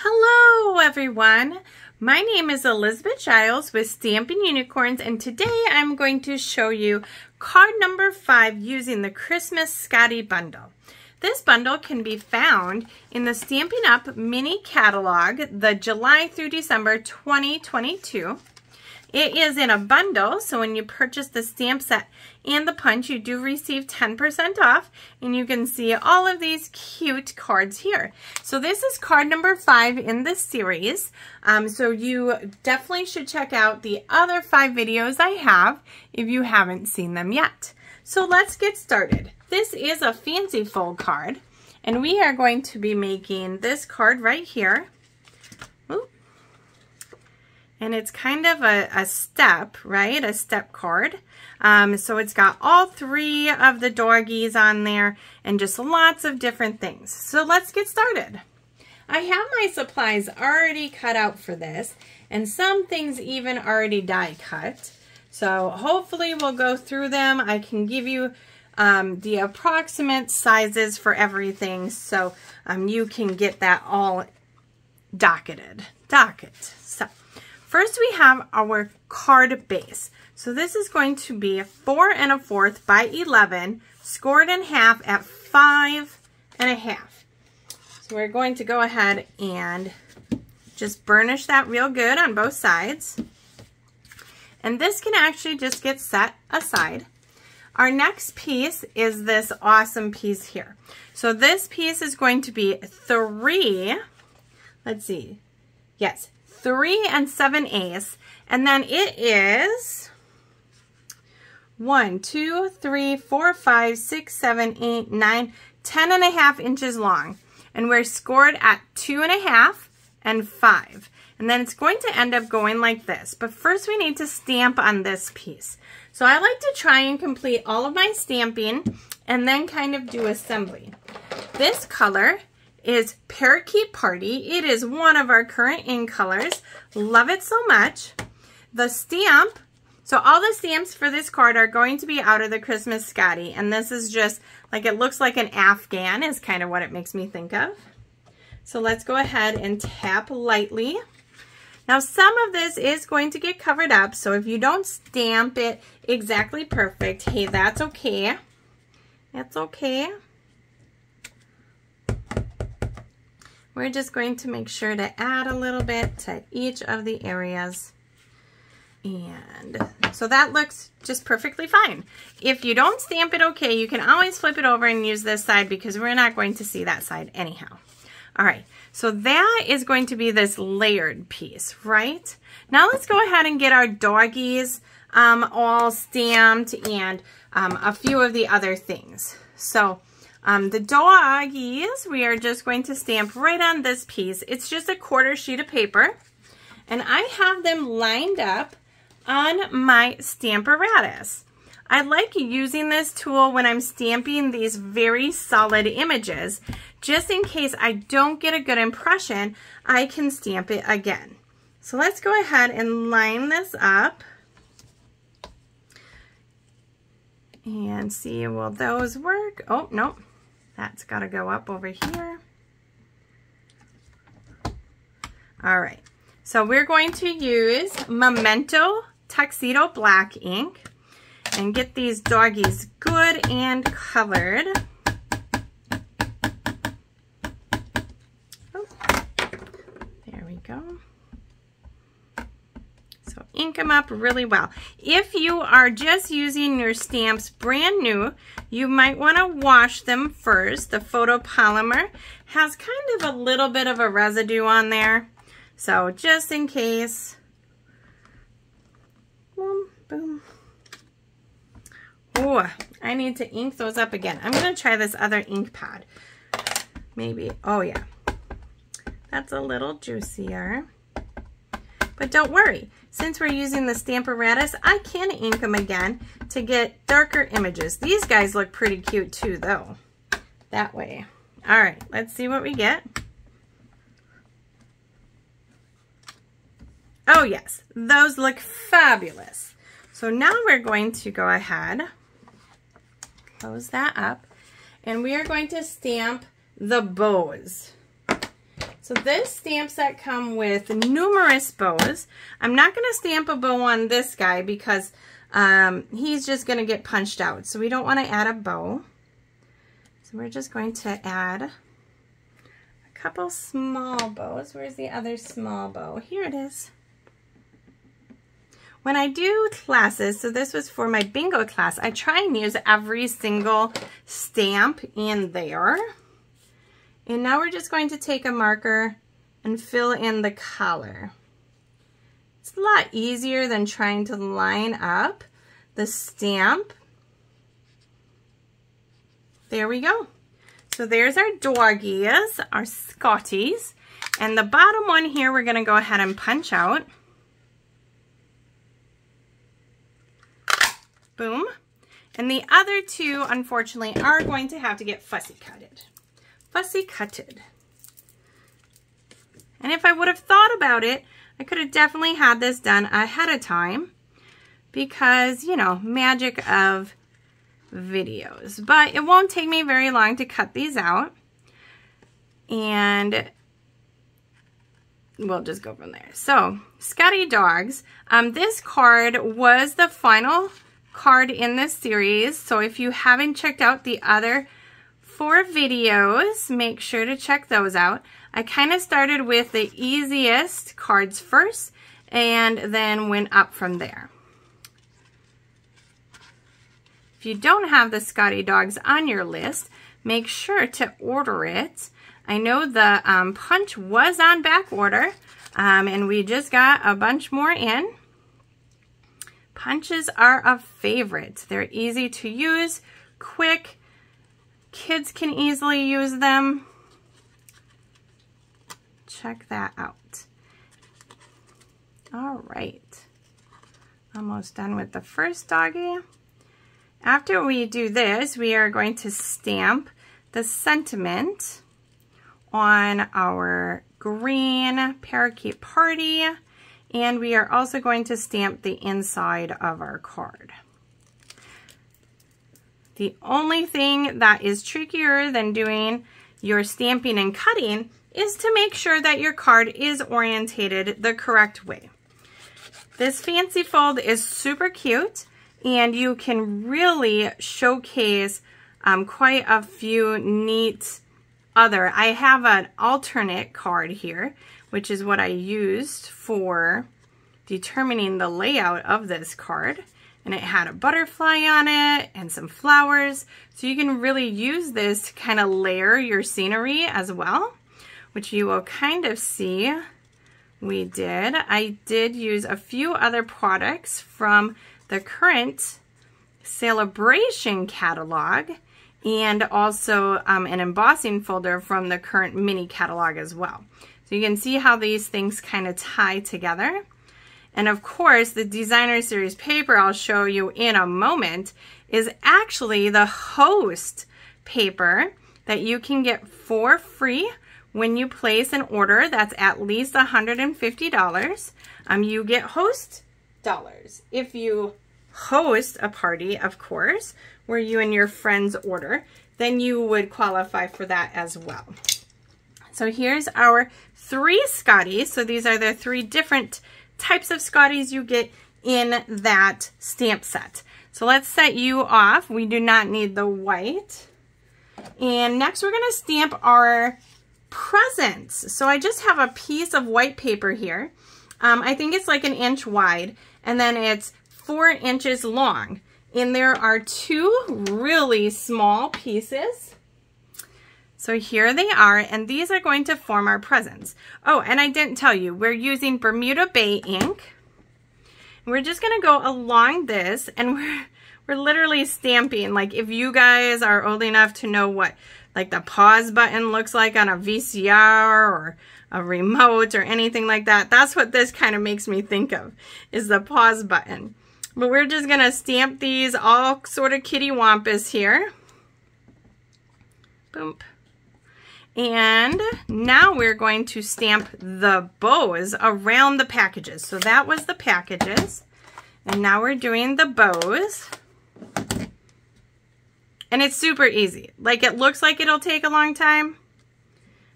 Hello everyone! My name is Elizabeth Giles with Stampin' Unicorns and today I'm going to show you card number five using the Christmas Scottie bundle. This bundle can be found in the Stampin' Up! mini catalog, the July through December 2022. It is in a bundle, so when you purchase the stamp set and the punch, you do receive 10% off, and you can see all of these cute cards here. So this is card number five in this series, um, so you definitely should check out the other five videos I have if you haven't seen them yet. So let's get started. This is a fancy fold card, and we are going to be making this card right here and it's kind of a, a step, right? A step card. Um, so it's got all three of the doggies on there and just lots of different things. So let's get started. I have my supplies already cut out for this and some things even already die cut. So hopefully we'll go through them. I can give you um, the approximate sizes for everything so um, you can get that all docketed. Docket. First we have our card base. So this is going to be 4 and a fourth by 11, scored in half at 5 and a half. So we're going to go ahead and just burnish that real good on both sides. And this can actually just get set aside. Our next piece is this awesome piece here. So this piece is going to be three, let's see, yes, 3 and 7 eighths. And then it is 1, 2, 3, 4, 5, 6, 7, 8, 9, 10 and a half inches long. And we're scored at 2 and a half and 5. And then it's going to end up going like this. But first we need to stamp on this piece. So I like to try and complete all of my stamping and then kind of do assembly. This color is Parakeet Party. It is one of our current in colors. Love it so much. The stamp, so all the stamps for this card are going to be out of the Christmas Scottie. And this is just, like it looks like an Afghan is kind of what it makes me think of. So let's go ahead and tap lightly. Now some of this is going to get covered up, so if you don't stamp it exactly perfect, hey, that's okay. That's okay. We're just going to make sure to add a little bit to each of the areas. And so that looks just perfectly fine. If you don't stamp it okay, you can always flip it over and use this side because we're not going to see that side anyhow. All right, so that is going to be this layered piece, right? Now let's go ahead and get our doggies um, all stamped and um, a few of the other things. So um, the doggies, we are just going to stamp right on this piece. It's just a quarter sheet of paper. And I have them lined up on my Stamparatus. I like using this tool when I'm stamping these very solid images. Just in case I don't get a good impression, I can stamp it again. So let's go ahead and line this up. And see, will those work? Oh, no, that's got to go up over here. All right, so we're going to use Memento Tuxedo Black ink and get these doggies good and colored. Oh, there we go. Ink them up really well. If you are just using your stamps brand new, you might want to wash them first. The photopolymer has kind of a little bit of a residue on there. So just in case. Boom, boom. Oh, I need to ink those up again. I'm going to try this other ink pad. Maybe. Oh, yeah. That's a little juicier. But don't worry, since we're using the Stamparatus, I can ink them again to get darker images. These guys look pretty cute too, though, that way. All right, let's see what we get. Oh yes, those look fabulous. So now we're going to go ahead, close that up, and we are going to stamp the bows. So this stamp set come with numerous bows. I'm not going to stamp a bow on this guy because um, he's just going to get punched out. So we don't want to add a bow. So we're just going to add a couple small bows. Where's the other small bow? Here it is. When I do classes, so this was for my bingo class, I try and use every single stamp in there. And now we're just going to take a marker and fill in the collar. It's a lot easier than trying to line up the stamp. There we go. So there's our doggies, our Scotties. And the bottom one here, we're gonna go ahead and punch out. Boom. And the other two, unfortunately, are going to have to get fussy cutted fussy cutted. And if I would have thought about it, I could have definitely had this done ahead of time because, you know, magic of videos. But it won't take me very long to cut these out. And we'll just go from there. So, Scotty Dogs. Um, this card was the final card in this series. So if you haven't checked out the other four videos. Make sure to check those out. I kind of started with the easiest cards first and then went up from there. If you don't have the Scotty Dogs on your list, make sure to order it. I know the um, punch was on back order, um, and we just got a bunch more in. Punches are a favorite. They're easy to use, quick, Kids can easily use them. Check that out. All right. Almost done with the first doggy. After we do this, we are going to stamp the sentiment on our green parakeet party. And we are also going to stamp the inside of our card. The only thing that is trickier than doing your stamping and cutting is to make sure that your card is orientated the correct way. This fancy fold is super cute and you can really showcase um, quite a few neat other. I have an alternate card here, which is what I used for determining the layout of this card and it had a butterfly on it and some flowers. So you can really use this to kind of layer your scenery as well, which you will kind of see we did. I did use a few other products from the current celebration catalog and also um, an embossing folder from the current mini catalog as well. So you can see how these things kind of tie together. And of course, the designer series paper I'll show you in a moment is actually the host paper that you can get for free when you place an order that's at least $150. Um, you get host dollars. If you host a party, of course, where you and your friends order, then you would qualify for that as well. So here's our three Scotties. So these are the three different types of Scotties you get in that stamp set. So let's set you off. We do not need the white. And next we're gonna stamp our presents. So I just have a piece of white paper here. Um, I think it's like an inch wide and then it's four inches long. And there are two really small pieces so here they are, and these are going to form our presents. Oh, and I didn't tell you, we're using Bermuda Bay ink. We're just gonna go along this, and we're, we're literally stamping. Like if you guys are old enough to know what like the pause button looks like on a VCR or a remote or anything like that, that's what this kind of makes me think of, is the pause button. But we're just gonna stamp these all sort of kitty wampus here. Boom. And now we're going to stamp the bows around the packages. So that was the packages. And now we're doing the bows. And it's super easy. Like it looks like it'll take a long time,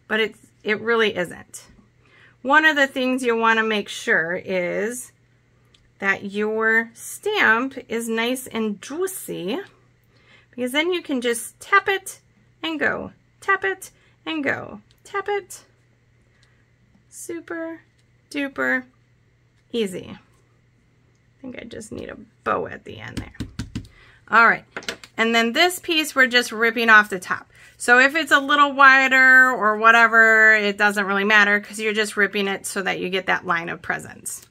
but it's it really isn't. One of the things you want to make sure is that your stamp is nice and juicy because then you can just tap it and go, tap it and go, tap it. Super duper easy. I think I just need a bow at the end there. All right, and then this piece we're just ripping off the top. So if it's a little wider or whatever, it doesn't really matter because you're just ripping it so that you get that line of presents.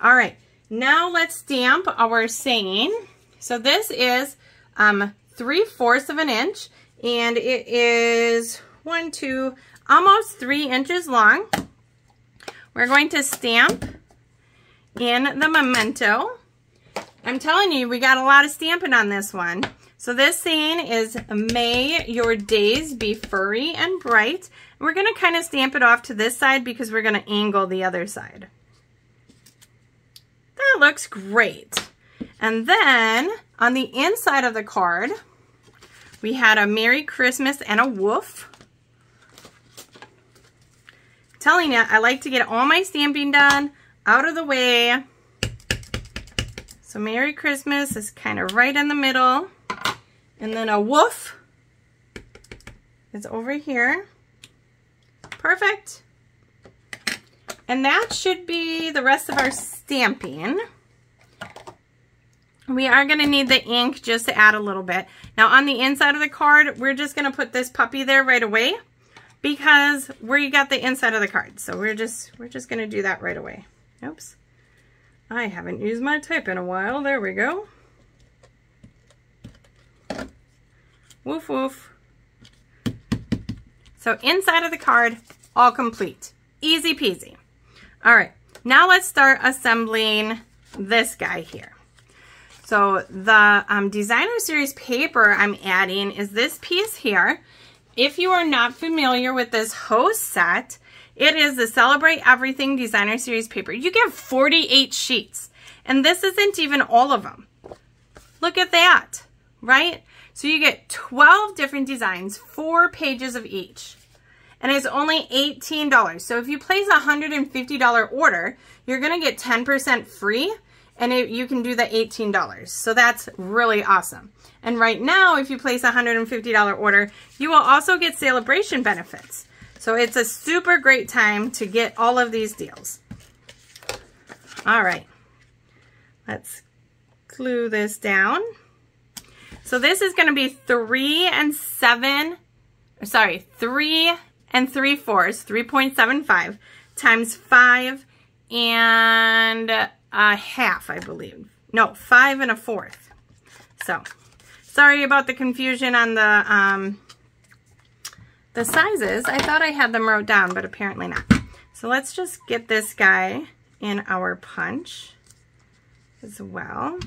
All right, now let's stamp our saying. So this is um, 3 fourths of an inch and it is one, two, almost three inches long. We're going to stamp in the memento. I'm telling you, we got a lot of stamping on this one. So this saying is, may your days be furry and bright. we're going to kind of stamp it off to this side because we're going to angle the other side. That looks great. And then on the inside of the card, we had a Merry Christmas and a wolf. Telling you, I like to get all my stamping done out of the way. So Merry Christmas is kind of right in the middle. And then a woof is over here. Perfect. And that should be the rest of our stamping. We are going to need the ink just to add a little bit. Now on the inside of the card, we're just going to put this puppy there right away because we got the inside of the card. So we're just, we're just going to do that right away. Oops. I haven't used my tape in a while. There we go. Woof woof. So inside of the card, all complete. Easy peasy. All right, now let's start assembling this guy here. So the um, designer series paper I'm adding is this piece here. If you are not familiar with this host set, it is the Celebrate Everything Designer Series paper. You get 48 sheets, and this isn't even all of them. Look at that, right? So you get 12 different designs, four pages of each. And it's only $18. So if you place a $150 order, you're going to get 10% free and it, you can do the $18. So that's really awesome. And right now, if you place a $150 order, you will also get celebration benefits. So it's a super great time to get all of these deals. All right, let's glue this down. So this is going to be three and seven, sorry, three and three fourths, 3.75 times five and a half, I believe. No, five and a fourth. So, sorry about the confusion on the, um, the sizes. I thought I had them wrote down, but apparently not. So let's just get this guy in our punch as well.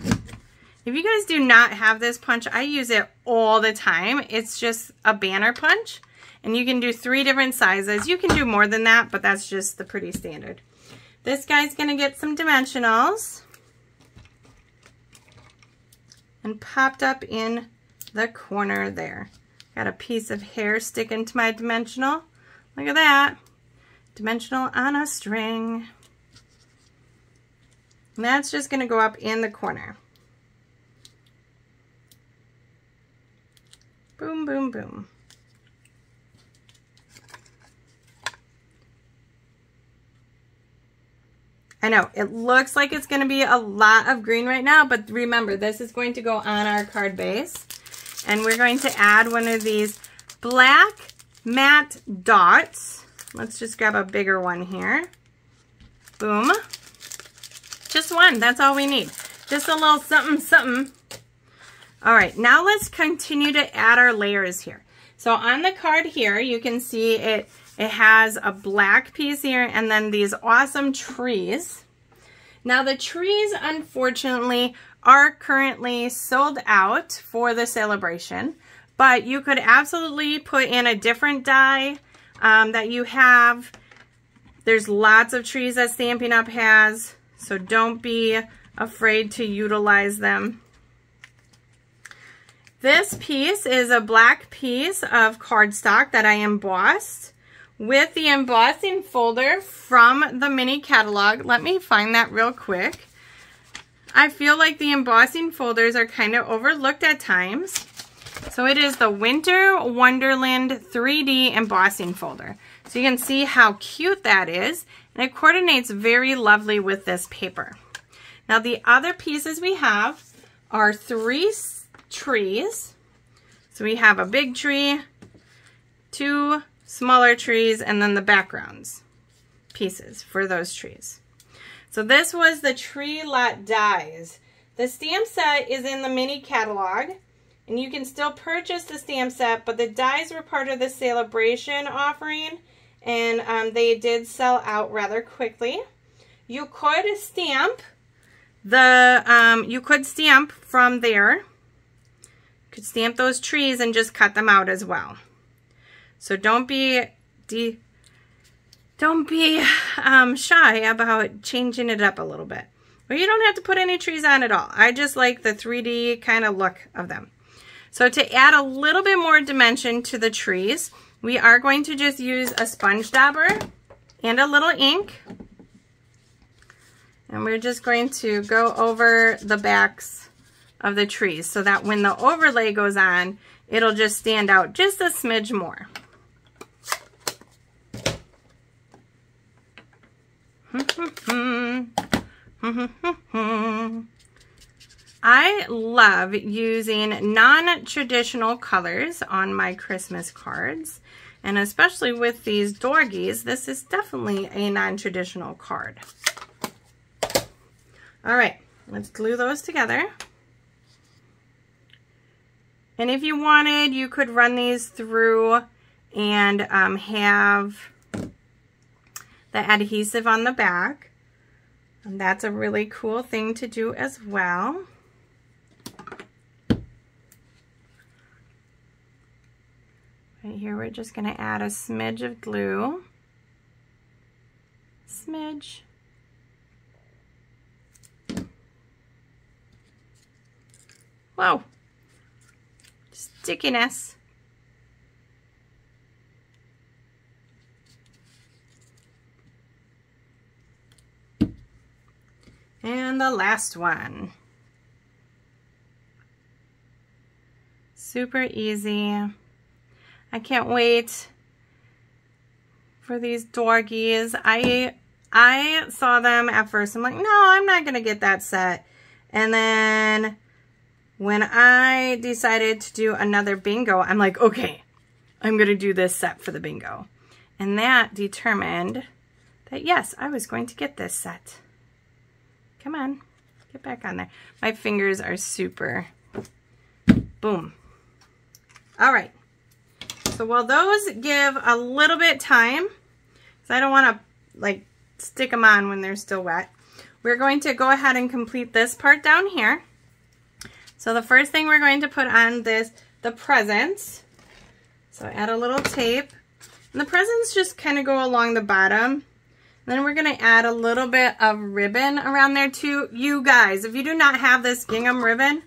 If you guys do not have this punch, I use it all the time. It's just a banner punch. And you can do three different sizes. You can do more than that, but that's just the pretty standard. This guy's going to get some dimensionals. And popped up in the corner there. Got a piece of hair sticking to my dimensional. Look at that. Dimensional on a string. And that's just going to go up in the corner. Boom, boom, boom. I know, it looks like it's going to be a lot of green right now, but remember, this is going to go on our card base. And we're going to add one of these black matte dots. Let's just grab a bigger one here. Boom. Just one, that's all we need. Just a little something, something all right, now let's continue to add our layers here. So on the card here, you can see it, it has a black piece here and then these awesome trees. Now the trees, unfortunately, are currently sold out for the celebration, but you could absolutely put in a different die um, that you have. There's lots of trees that Stampin' Up! has, so don't be afraid to utilize them. This piece is a black piece of cardstock that I embossed with the embossing folder from the mini catalog. Let me find that real quick. I feel like the embossing folders are kind of overlooked at times. So it is the Winter Wonderland 3D embossing folder. So you can see how cute that is. And it coordinates very lovely with this paper. Now the other pieces we have are three trees. So we have a big tree, two smaller trees, and then the backgrounds pieces for those trees. So this was the tree lot dies. The stamp set is in the mini catalog. And you can still purchase the stamp set, but the dies were part of the celebration offering, and um, they did sell out rather quickly. You could stamp the, um, you could stamp from there. You could stamp those trees and just cut them out as well. So don't be, de don't be um, shy about changing it up a little bit. But you don't have to put any trees on at all. I just like the 3D kind of look of them. So to add a little bit more dimension to the trees, we are going to just use a sponge dauber and a little ink. And we're just going to go over the backs of the trees so that when the overlay goes on, it'll just stand out just a smidge more. I love using non-traditional colors on my Christmas cards. And especially with these Dorgies, this is definitely a non-traditional card. All right, let's glue those together. And if you wanted, you could run these through and um, have the adhesive on the back. And that's a really cool thing to do as well. Right here, we're just going to add a smidge of glue. Smidge. Whoa. Stickiness. And the last one. Super easy. I can't wait for these Dorgies. I I saw them at first. I'm like, no, I'm not going to get that set. And then when I decided to do another bingo, I'm like, okay, I'm going to do this set for the bingo. And that determined that, yes, I was going to get this set. Come on, get back on there. My fingers are super, boom. All right. So while those give a little bit time, because I don't want to like stick them on when they're still wet, we're going to go ahead and complete this part down here. So the first thing we're going to put on this, the presents. So add a little tape. And the presents just kind of go along the bottom. Then we're going to add a little bit of ribbon around there too. You guys, if you do not have this gingham ribbon,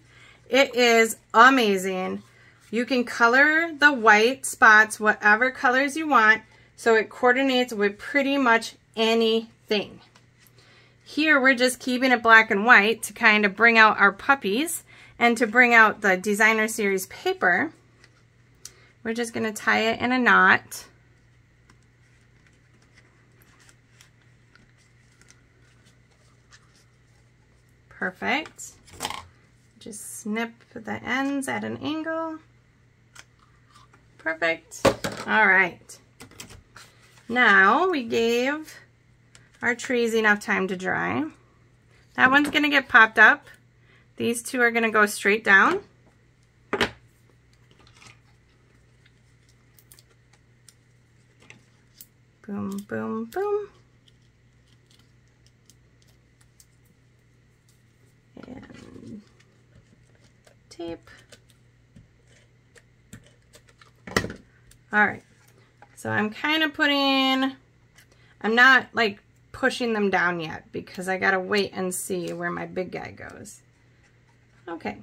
it is amazing. You can color the white spots whatever colors you want so it coordinates with pretty much anything. Here we're just keeping it black and white to kind of bring out our puppies and to bring out the designer series paper. We're just going to tie it in a knot. Perfect. Just snip the ends at an angle. Perfect. All right. Now we gave our trees enough time to dry. That one's going to get popped up. These two are going to go straight down. Boom, boom, boom. Tape. All right. So I'm kind of putting, I'm not like pushing them down yet because I got to wait and see where my big guy goes. Okay.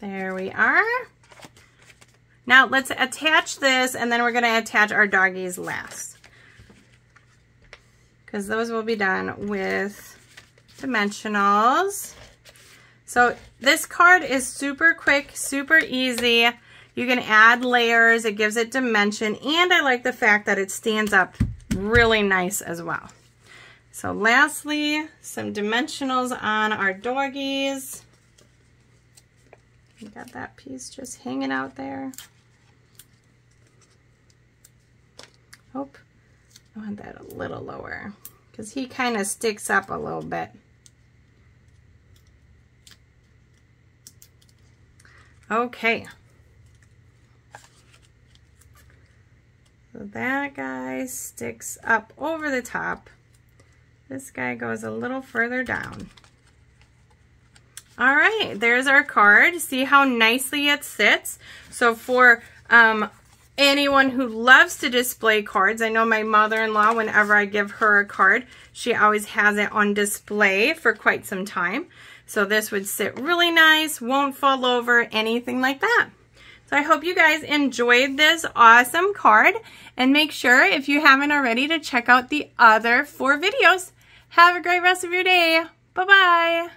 There we are. Now let's attach this and then we're to attach our doggies last. Because those will be done with dimensionals. So this card is super quick, super easy. You can add layers, it gives it dimension, and I like the fact that it stands up really nice as well. So lastly, some dimensionals on our doggies. We got that piece just hanging out there. Oh, I want that a little lower because he kind of sticks up a little bit. Okay. So that guy sticks up over the top. This guy goes a little further down. All right, there's our card. See how nicely it sits? So for um, anyone who loves to display cards, I know my mother-in-law, whenever I give her a card, she always has it on display for quite some time. So this would sit really nice, won't fall over, anything like that. So I hope you guys enjoyed this awesome card and make sure if you haven't already to check out the other four videos. Have a great rest of your day. Bye-bye.